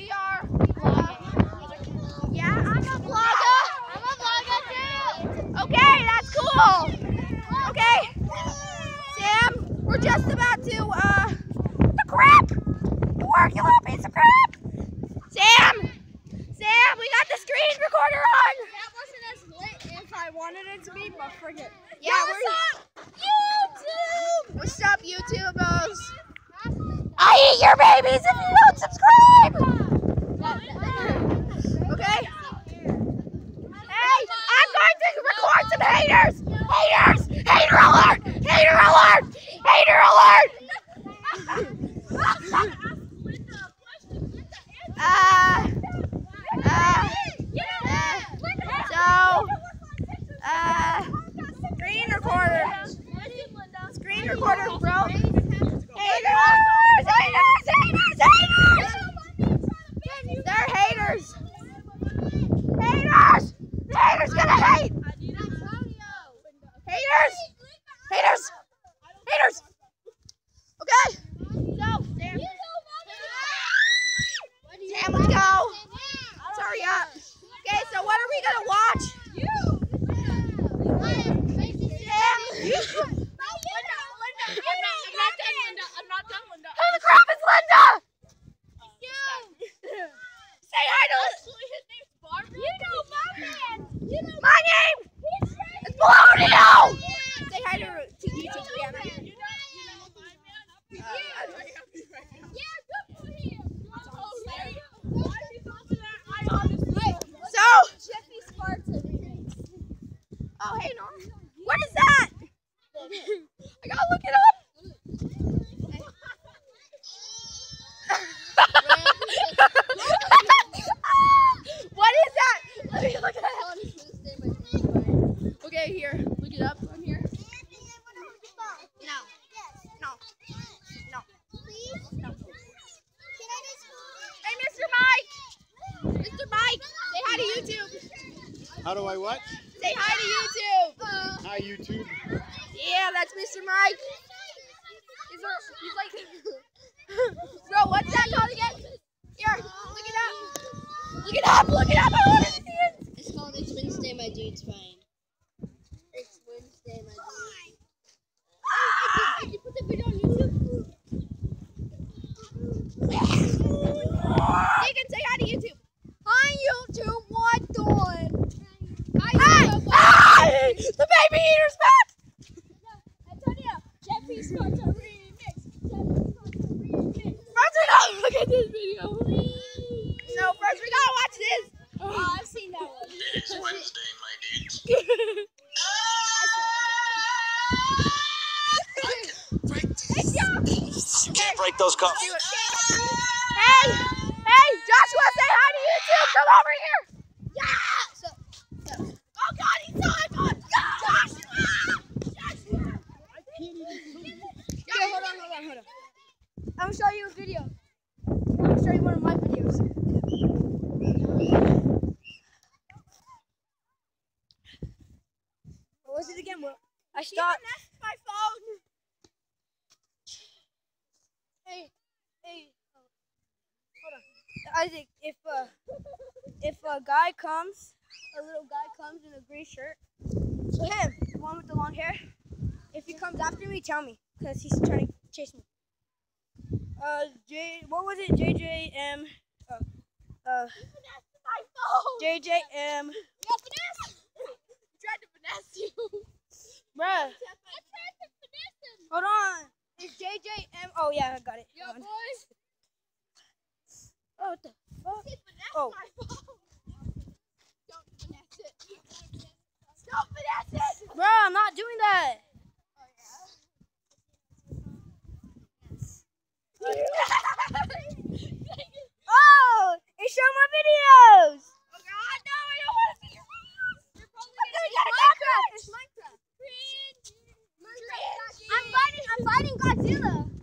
We are. Uh, yeah, I'm a vlogger. I'm a vlogger too. Okay, that's cool. Okay, Sam, we're just about to. Uh, the crap. You work, you little piece of crap. Sam, Sam, we got the screen recorder on. That wasn't as lit as I wanted it to be, but forget. Yeah, we're YouTube. What's up, YouTubers? I eat your babies if you don't subscribe. Okay. Hey, I'm going to record some haters. Haters. Hater alert. Hater alert. Hater alert. Uh, uh, uh, so, uh, screen recorder. Screen recorder broke. Haters! Haters! Haters! Haters! They're haters. Haters! Haters gonna hate. Haters! Haters! Haters! Okay. So, Sam. Sam, let's go. Let's hurry up. Okay, so what are we gonna watch? Sam. Who the crap is Linda? Say hi to My name is Bologna. Say hi to, to YouTube Brianna. So, oh hey Norm, what is that? I gotta look it up. what is that? Let me look it up. Okay, here, look it up on here. No, no, no. Hey, Mr. Mike. Mr. Mike, say hi to YouTube. How do I what? Say hi to YouTube. Hi, YouTube. Yeah, that's Mr. Mike. He's, a, he's like, bro, what's that called again? Here, look it up. Look it up, look it up. I want to see it. It's called It's Wednesday, my dude's fine. It's Wednesday, my dude. Did you put the video on YouTube? Deacon, say hi to YouTube. Hi, YouTube. What doing? Hi. Hi. The baby eater's back. Antonio, Jeffy's remix. Jeffy's got a remix. First, we gotta look at this video. No, first we gotta watch this. Oh, I've seen that one. It's Wednesday, my dudes. You can't break those cups. Hey, hey, Joshua, say hi to YouTube. Come over here. Yeah. So, so- oh God, he's so iPhone. Joshua. Joshua. Okay, hold on, hold on. I'm gonna show you a video. I'm gonna show you one of my videos. What was it again? Well, I stopped. My phone. Hey, hey, hold on. Isaac, if uh, if a guy comes, a little guy comes in a gray shirt, so him, the one with the long hair, if he comes after me, tell me, cause he's trying to chase me. Uh, J, what was it? JJM, uh, uh, my phone. JJM, Yeah, finesse. Tried to finesse you. bruh, I tried to finesse him. hold on. It's JJM. Oh yeah, I got it. Yo, boys. Oh, what the fuck? He finessed Oh. my phone. Don't finesse it. Don't finesse it. Bruh, I'm not doing that. Oh, it showed my videos. Oh God, no, I don't want to see your videos. You're probably gonna it's get a Minecraft. It's Minecraft. I'm fighting. I'm fighting. Godzilla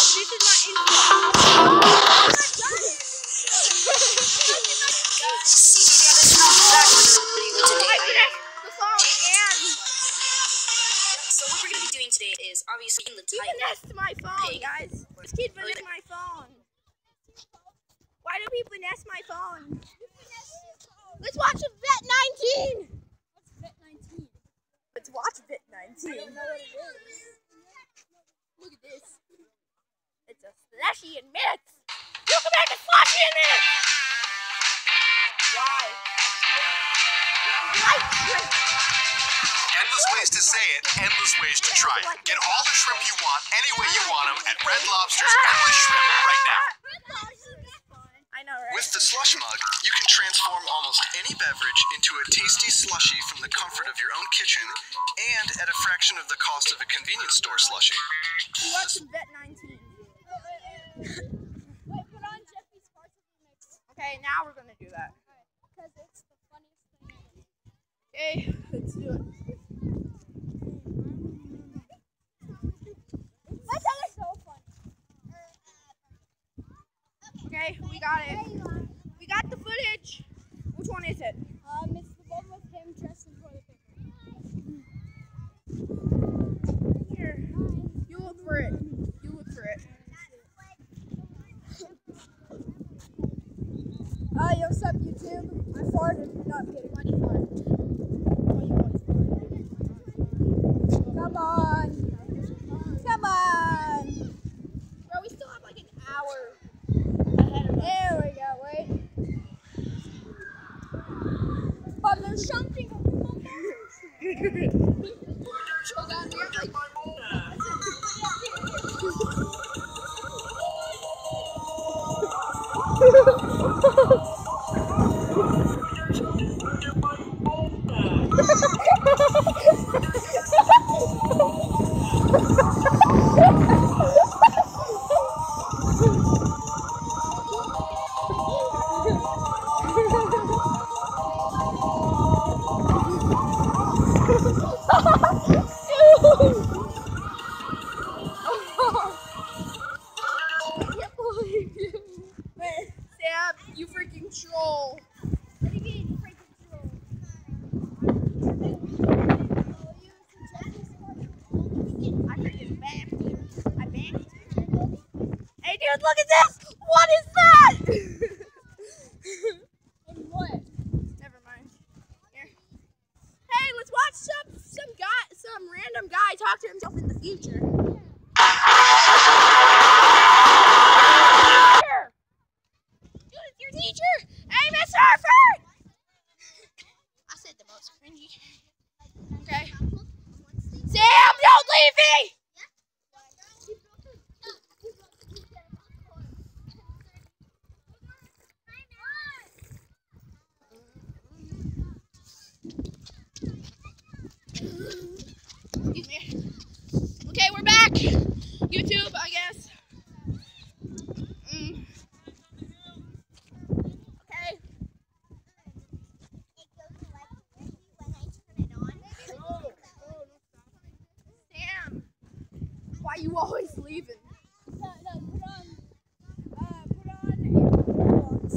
is not in the phone. So, what we're going to be doing today is obviously in the he title. finessed my phone, Pig. guys. This kid finessed my phone. Why do finesse my phone? Let's watch a Vet 19. Let's watch Vet 19. Look at this. It's a slushy in minutes. You can make a slushy in minutes. Why? Like shrimp. Endless ways to say it, endless ways to try it. Get all the shrimp you want, any way you want them, at Red Lobster's Endless Shrimp right now. I know, right? With the slush mug, you can transform almost any beverage into a tasty slushy from the comfort of your own kitchen and at a fraction of the cost of a convenience store slushy. We watched some Vat19. Wait, put on Jeffy's varsity mix Okay, now we're gonna do that. because it's the funniest thing ever. Okay, let's do it. My dog is so funny. Okay, we got it. We got the footage. Which one is it? Um, it's the one with him dressed in toilet paper. Here. You look for it. You look for it. Uh, yo, what's up, YouTube? I farted. No, I'm kidding. Why do you fart? Come on. Come on. Bro, we still have like an hour. There we go. Wait. But there's something. Hold on, we have like Hey, dude, look at this. What is that? And what? Never mind. Here. Hey, let's watch some some guy, some random guy talk to himself in the future. Teacher! Dude, it's your teacher. Hey, Miss Harford. I said the most cringy. Okay. Sam, don't leave me. Excuse me. Okay, we're back. YouTube, I guess. Mm. Okay. Sam, why you always leaving? No, no, put on. Uh, put on earplugs.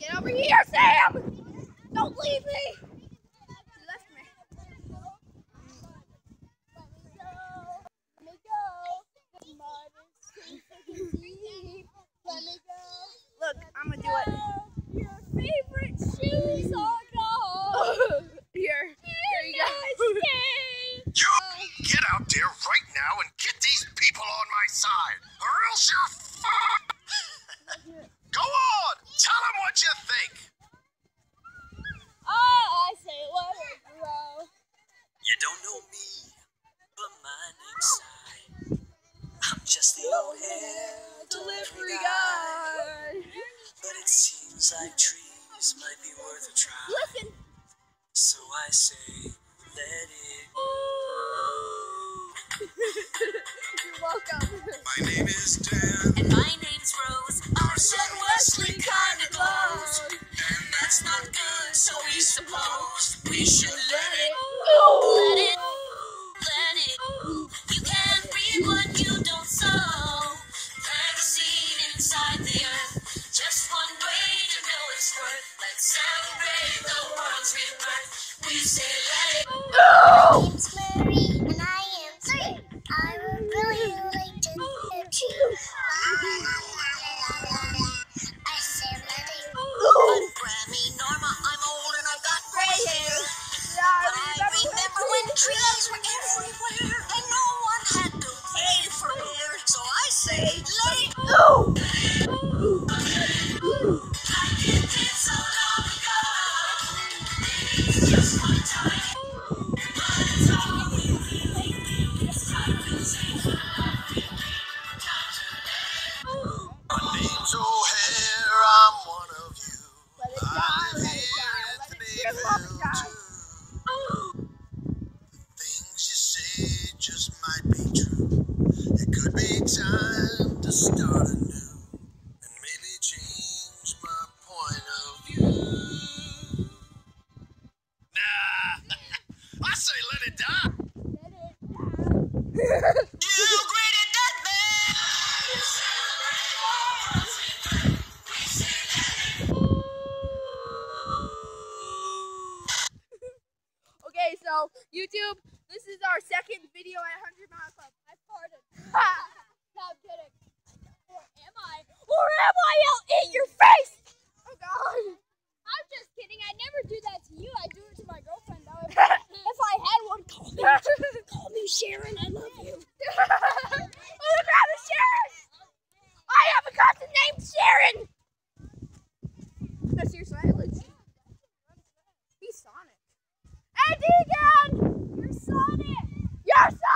Get over here, Sam! Don't leave me! You left me. Let me go. The mud is too freaking deep. Let me go. Look, I'm gonna do it. Your favorite shoes are gone. here. Here you go. You get out there right now and get these people on my side, or else you're fu- Go on, tell them what you think. Oh, I say let it grow. You don't know me, but my name's Cy. I'm just the old hair Delivery guy. But it like trees might be worth a try. Listen. So I say, let it You're welcome. My name is Dan, And my name's Rose. Our son Wesley kinda glows. And that's not good, so we suppose we should let it, let it let it say Andy again! You're Sonic! You're Sonic!